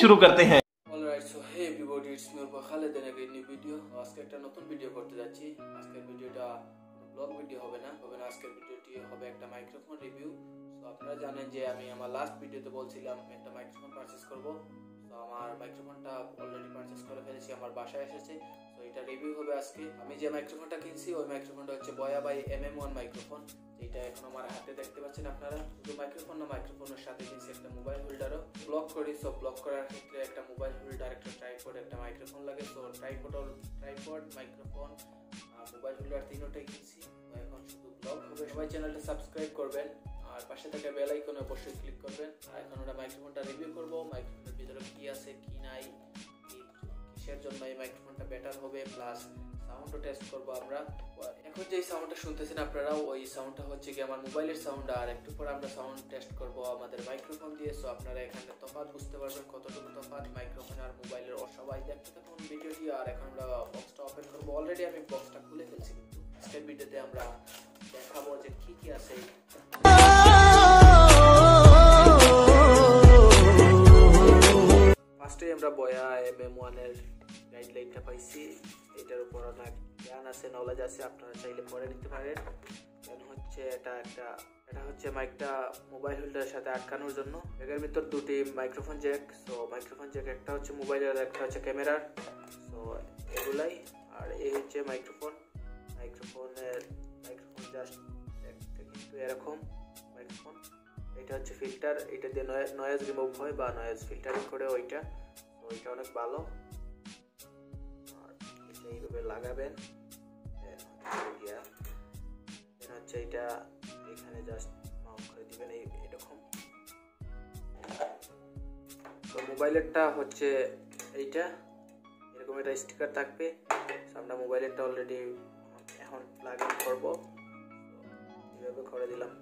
শুরু করতে হ্যাঁ। বাসায় এসেছে। এটা রিভিউ হবে আজকে। আমি যে কিনছি, ওই হচ্ছে বয়া এম এম ওয়ান মাইক্রোফোন এটা এখন আমার হাতে দেখতে পাচ্ছেন আপনারা। শুধু মাইক্রোফোন না মাইক্রোফোনের সাথে কিনছি একটা মোবাইল হোল্ডার ব্লক করি সো ব্লক করার ক্ষেত্রে একটা মোবাইল হোল্ডার একটা ট্রাইপড একটা মাইক্রোফোন লাগে। So tripod tripod microphone mobile holder তিনটাই কিনছি। তো এখন শুধু ব্লগ হবে। সবাই চ্যানেলটা সাবস্ক্রাইব করবেন। আর পাশে থাকা বেল আইকনে অবশ্যই ক্লিক করবেন। আর এখন ওটা মাইক্রোফোনটা রিভিউ করব। মাইক্রোফোনের ভিতরে কি আছে, কি নাই কিসের জন্য এই মাইক্রোফোনটা বেটার হবে? প্লাস সাউন্ডও টেস্ট করব আমরা। এখন যে সাউন্ডটা শুনতেছেন আপনারা, ওই সাউন্ডটা হচ্ছে কি আমার মোবাইলের সাউন্ড আর একটু পরে আমরা সাউন্ড টেস্ট করব আমাদের মাইক্রোফোন দিয়ে। সো আপনারা এখানে তফাৎ বুঝতে পারবেন কতটুকু তফাৎ। মাইক্রোফোন আর মোবাইলের সবাই দেখতে থাকুন ভিডিওটি। আর এখন আমরা বক্সটা ওপেন করব। অলরেডি আমি বক্সটা খুলে ফেলছি, কিন্তু আজকের ভিডিওতে আমরা দেখাবো যে কী কী আছে। আমরা বয়া এম এম ওয়ানের গাইডলাইনটা পাইছি। এটার উপর অনেক জ্ঞান আছে নলেজ আছে, আপনারা চাইলে পরে নিতে পারেন। দেন হচ্ছে এটা একটা, এটা হচ্ছে মাইকটা মোবাইল হোল্ডারের সাথে আটকানোর জন্য। এর ভিতর দুটি microphone jack so microphone jack একটা হচ্ছে মোবাইলের একটা হচ্ছে ক্যামেরার সো এগুলাই। আর এই হচ্ছে মাইক্রোফোন মাইক্রোফোনের মাইক্রোফোন জাস্ট দেখতে কিন্তু এরকম মাইক্রোফোন এটা হচ্ছে ফিল্টার এটা দিয়ে নয়েজ রিমুভ হয় বা নয়েজ ফিল্টারিং করে ওইটা। ওইটা অনেক ভালো। আর এটা এইভাবে লাগাবেন। গিয়া দেন হচ্ছে এটা এখানে জাস্ট মাউন্ট করে দিবেন এই এরকম। তো মোবাইলেরটা হচ্ছে এইটা। এরকম একটা স্টিকার থাকবে। আমরা মোবাইলেরটা অলরেডি এখন প্লাগ করব। এইভাবে করে দিলাম।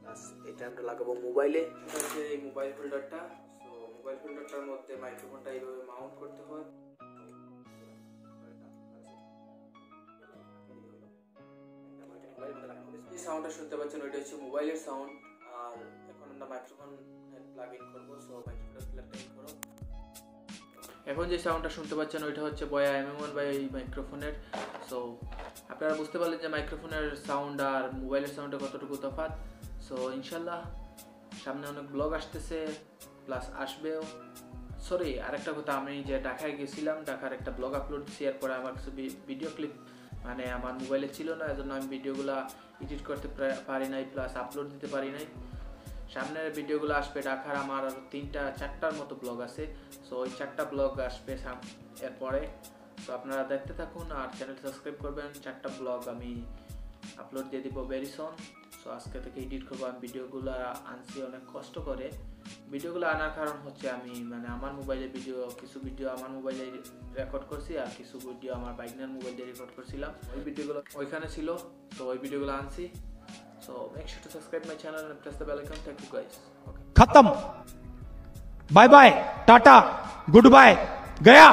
প্লাস এটা আমরা লাগাবো মোবাইলে। এই মোবাইল হোল্ডারটা মোবাইল হোল্ডারটার মধ্যে মাইক্রোফোনটা এইভাবে মাউন্ট করতে হয়। যে সাউন্ডটা শুনতে পাচ্ছেন, ওইটা হচ্ছে মোবাইলের সাউন্ড আর এখন আমরা মাইক্রোফোন প্লাগ ইন করব সো প্লাগ ইন করো। এখন যে সাউন্ডটা শুনতে পাচ্ছেন, ওইটা হচ্ছে বয়া এম এম ওয়ান বাই এই মাইক্রোফোনের সো আপনারা বুঝতে পারলেন যে মাইক্রোফোনের সাউন্ড আর মোবাইলের সাউন্ডে কতটুকু তফাৎ। সো ইনশাল্লাহ, সামনে অনেক ব্লগ আসতেছে। প্লাস আসবেও। সরি আরেকটা কথা, আমি যে ঢাকায় গেছিলাম, ঢাকার একটা ব্লগ আপলোড দিচ্ছি এরপরে আমার কিছু ভিডিও ক্লিপ মানে আমার মোবাইলে ছিল না, এজন্য আমি ভিডিওগুলো এডিট করতে পারি নাই প্লাস আপলোড দিতে পারি নাই। সামনের ভিডিওগুলো আসবে ঢাকার আমার আরও তিনটা, চারটার মতো ব্লগ আছে। সো ওই চারটা ব্লগ আসবে এরপরে। তো আপনারা দেখতে থাকুন আর চ্যানেল সাবস্ক্রাইব করবেন। চারটা ব্লগ আমি আপলোড দিয়ে দিব ভেরি সন সো আজকে থেকে এডিট করব, আমি ভিডিওগুলো আনছি, অনেক কষ্ট করে। ভিডিওগুলো আনার কারণ হচ্ছে আমি মানে আমার মোবাইলে ভিডিও, কিছু ভিডিও আমার মোবাইলে রেকর্ড করছি আর কিছু ভিডিও আমার বাইকনার মোবাইল রেকর্ড করছিলাম। ওই ভিডিওগুলো ওইখানে ছিল, তো ওই ভিডিওগুলো আনছি। So make sure to subscribe my channel and press the bell icon thank you guys খতম bye bye tata good bye Gaya